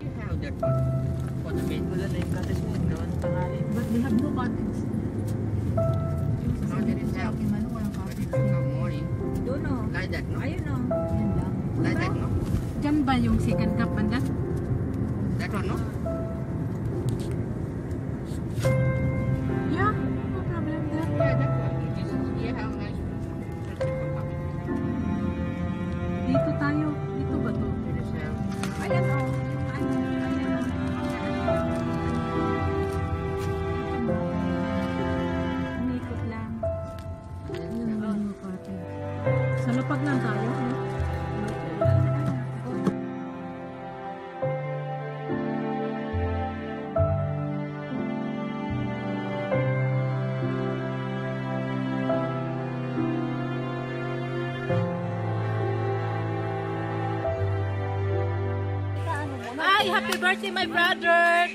How that? For the main. Wala na yung cottage mo. But they have no cottage. How did it help? Kimano, walang cottage. not morning. Doon o. No? Ayun o. Yan lang. No? Diyan ba yung second cup banda? That one, no? Yeah, no problem there. Yeah, that one. Is here how nice. Dito tayo. Dito ba lapag lang tayo. no? Ay, happy birthday my brother.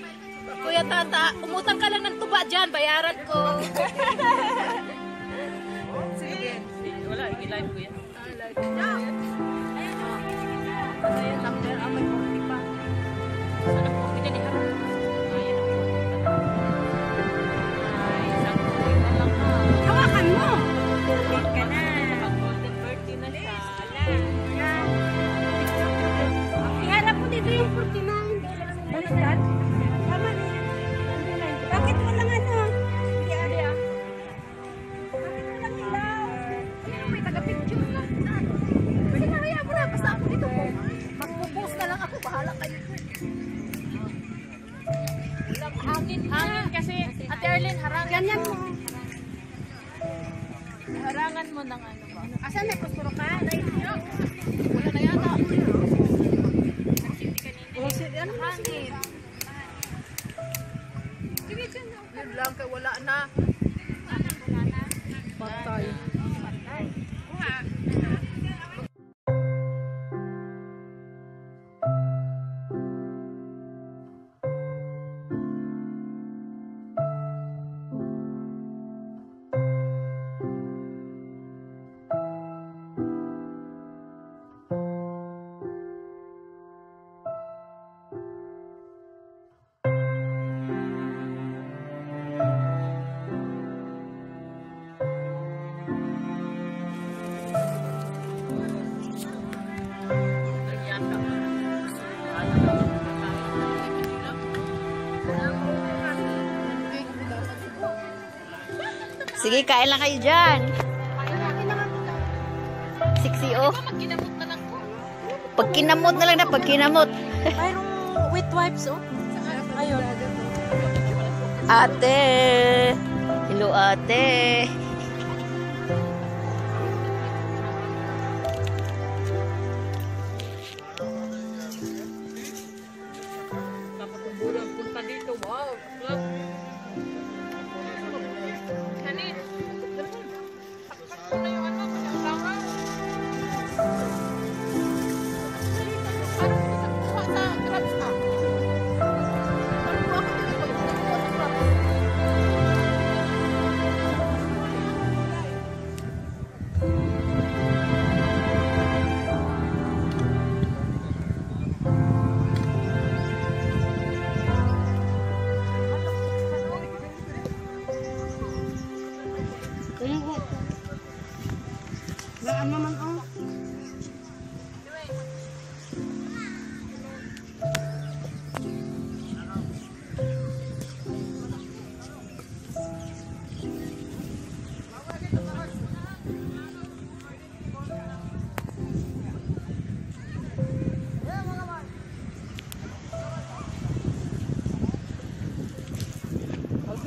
Kuya Tata, umutang ka lang ng tuba dyan, bayaran ko. Sige. Wala, i-live ko yan. Stop. Hangin. Kasi. Ate Erlyn, harangan Ganyan mo. Harangan mo ng ano ba? Asan na kuspuro ka? Wala na yata. Oh, ano? Hangin. Sige, dyan. Yun lang wala na. Sige, kain lang kayo dyan. Siksi oh. Pag kinamot na lang na, pag kinamot. Mayroong wet wipes, oh. Ayun. Ate. Hello, ate.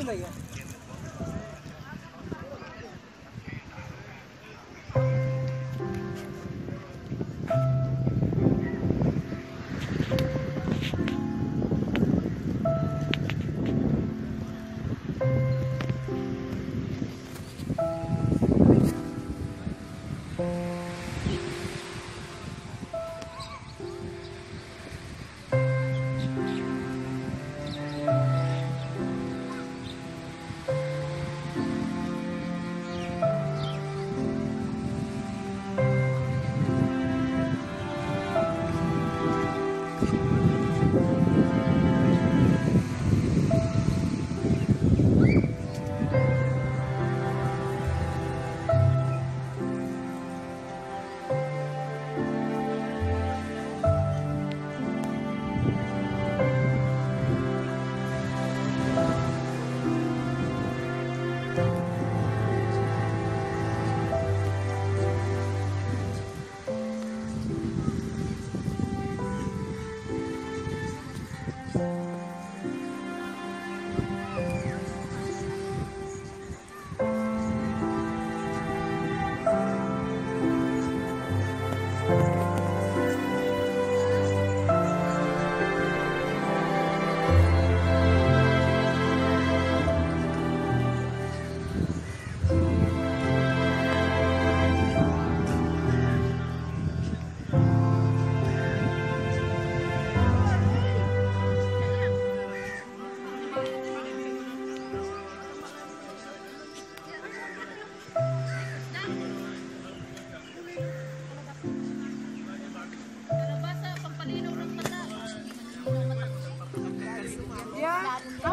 可以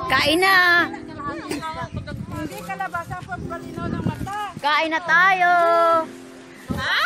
Kain na. Hindi kalabasa po palinaw ng mata. Kain na tayo. Ha?